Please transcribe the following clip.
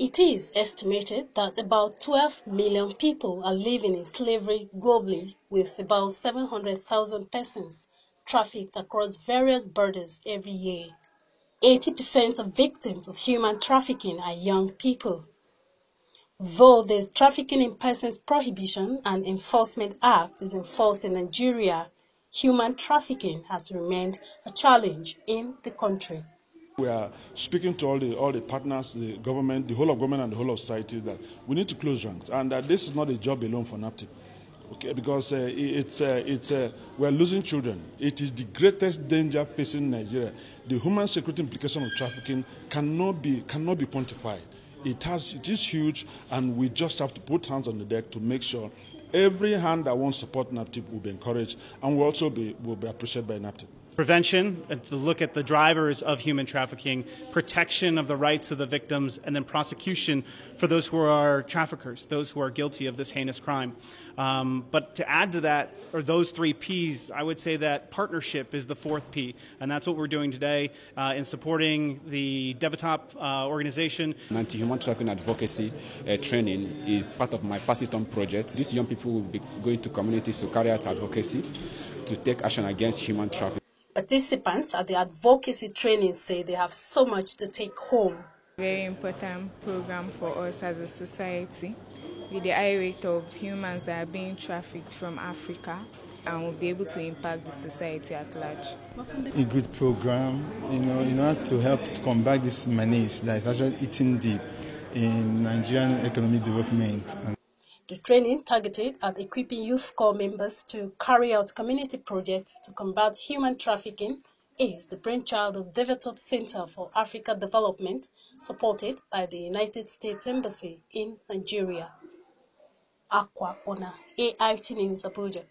It is estimated that about 12 million people are living in slavery globally, with about 700,000 persons trafficked across various borders every year. 80% of victims of human trafficking are young people. Though the Trafficking in Persons Prohibition and Enforcement Act is enforced in Nigeria, human trafficking has remained a challenge in the country. We are speaking to all the all the partners, the government, the whole of government, and the whole of society that we need to close ranks, and that this is not a job alone for NAPTIP. Okay, because uh, it's uh, it's uh, we're losing children. It is the greatest danger facing Nigeria. The human security implication of trafficking cannot be cannot be quantified. It has it is huge, and we just have to put hands on the deck to make sure every hand that wants to support NAPTIP will be encouraged, and will also be will be appreciated by NAPTIP prevention and to look at the drivers of human trafficking, protection of the rights of the victims, and then prosecution for those who are traffickers, those who are guilty of this heinous crime. Um, but to add to that, or those three P's, I would say that partnership is the fourth P, and that's what we're doing today uh, in supporting the Devatop uh, organization. Anti-human trafficking advocacy uh, training is part of my Pass It On project. These young people will be going to communities to carry out advocacy to take action against human trafficking. Participants at the advocacy training say they have so much to take home. Very important program for us as a society with the high rate of humans that are being trafficked from Africa and will be able to impact the society at large. A good program, you know, in order to help to combat this menace that is actually eating deep in Nigerian economic development. The training targeted at equipping youth corps members to carry out community projects to combat human trafficking is the brainchild of Devatop Center for Africa Development, supported by the United States Embassy in Nigeria. Aqua Ona, AIT News, Abuja.